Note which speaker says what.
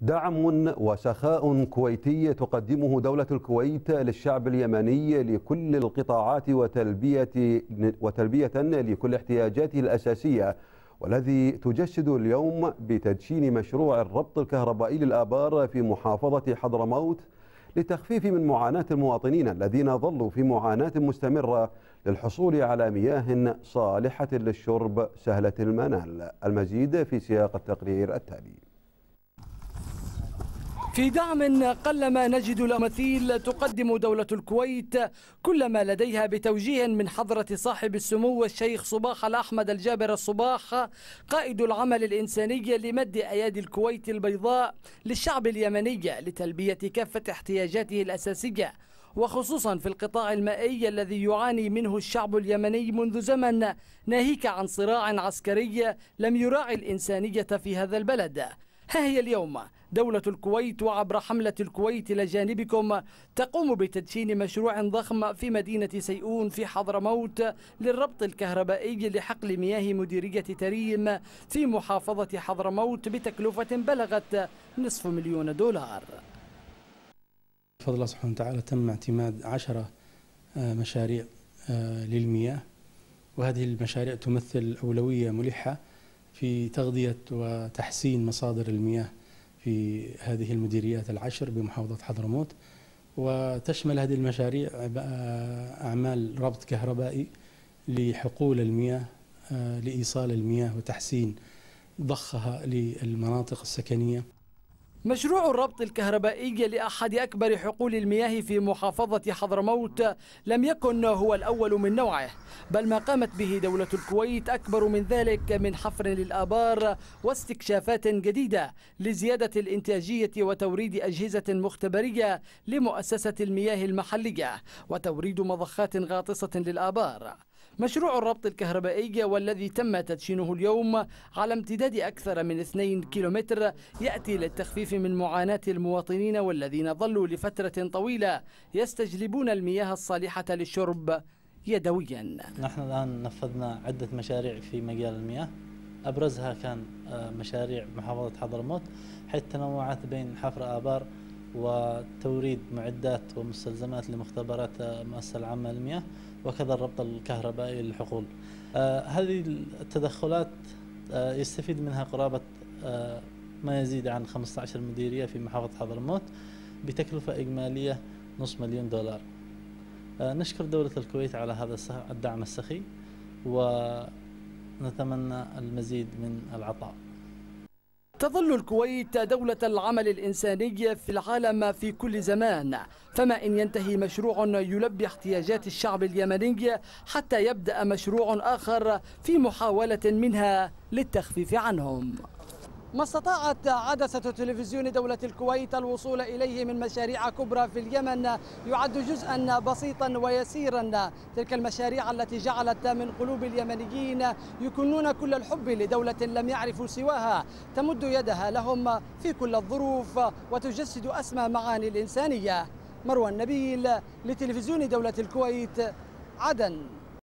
Speaker 1: دعم وسخاء كويتي تقدمه دولة الكويت للشعب اليمني لكل القطاعات وتلبية وتلبية لكل احتياجاته الأساسية والذي تجسد اليوم بتدشين مشروع الربط الكهربائي للآبار في محافظة حضرموت للتخفيف من معاناة المواطنين الذين ظلوا في معاناة مستمرة للحصول على مياه صالحة للشرب سهلة المنال. المزيد في سياق التقرير التالي.
Speaker 2: في دعم قلما نجد الأمثيل تقدم دولة الكويت كل ما لديها بتوجيه من حضرة صاحب السمو الشيخ صباح الأحمد الجابر الصباح قائد العمل الإنساني لمد أيادي الكويت البيضاء للشعب اليمني لتلبية كافة احتياجاته الأساسية وخصوصا في القطاع المائي الذي يعاني منه الشعب اليمني منذ زمن ناهيك عن صراع عسكري لم يراعي الإنسانية في هذا البلد. ها هي اليوم. دولة الكويت وعبر حملة الكويت إلى جانبكم تقوم بتدشين مشروع ضخم في مدينة سيئون في حضرموت للربط الكهربائي لحقل مياه مديرية تريم في محافظة حضرموت بتكلفة بلغت نصف مليون دولار.
Speaker 3: بفضل الله سبحانه وتعالى تم اعتماد عشرة مشاريع للمياه. وهذه المشاريع تمثل أولوية ملحة في تغذية وتحسين مصادر المياه في هذه المديريات العشر بمحافظة حضرموت. وتشمل هذه المشاريع أعمال ربط كهربائي لحقول المياه لإيصال المياه وتحسين ضخها للمناطق السكنية.
Speaker 2: مشروع الربط الكهربائي لأحد أكبر حقول المياه في محافظة حضرموت لم يكن هو الأول من نوعه بل ما قامت به دولة الكويت أكبر من ذلك من حفر للآبار واستكشافات جديدة لزيادة الإنتاجية وتوريد أجهزة مختبرية لمؤسسة المياه المحلية وتوريد مضخات غاطسة للآبار. مشروع الربط الكهربائي والذي تم تدشينه اليوم على امتداد أكثر من 2 كيلومتر يأتي للتخفيف من معاناة المواطنين والذين ظلوا لفترة طويلة يستجلبون المياه الصالحة للشرب يدويا.
Speaker 4: نحن الآن نفذنا عدة مشاريع في مجال المياه. أبرزها كان مشاريع محافظة حضرموت حيث تنوعت بين حفر آبار وتوريد معدات ومستلزمات لمختبرات المؤسسة العامة للمياه وكذا الربط الكهربائي للحقول. آه هذه التدخلات آه يستفيد منها قرابة آه ما يزيد عن 15 مديرية في محافظة حضرموت بتكلفة إجمالية نصف مليون دولار. نشكر دولة الكويت على هذا الدعم السخي ونتمنى المزيد من العطاء.
Speaker 2: تظل الكويت دولة العمل الإنساني في العالم في كل زمان فما إن ينتهي مشروع يلبي احتياجات الشعب اليمني حتى يبدأ مشروع آخر في محاولة منها للتخفيف عنهم. ما استطاعت عدسة تلفزيون دولة الكويت الوصول إليه من مشاريع كبرى في اليمن. يعد جزءا بسيطا ويسيرا. تلك المشاريع التي جعلت من قلوب اليمنيين يكنون كل الحب لدولة لم يعرفوا سواها. تمد يدها لهم في كل الظروف وتجسد أسمى معاني الإنسانية. مروى النبيل لتلفزيون دولة الكويت عدن.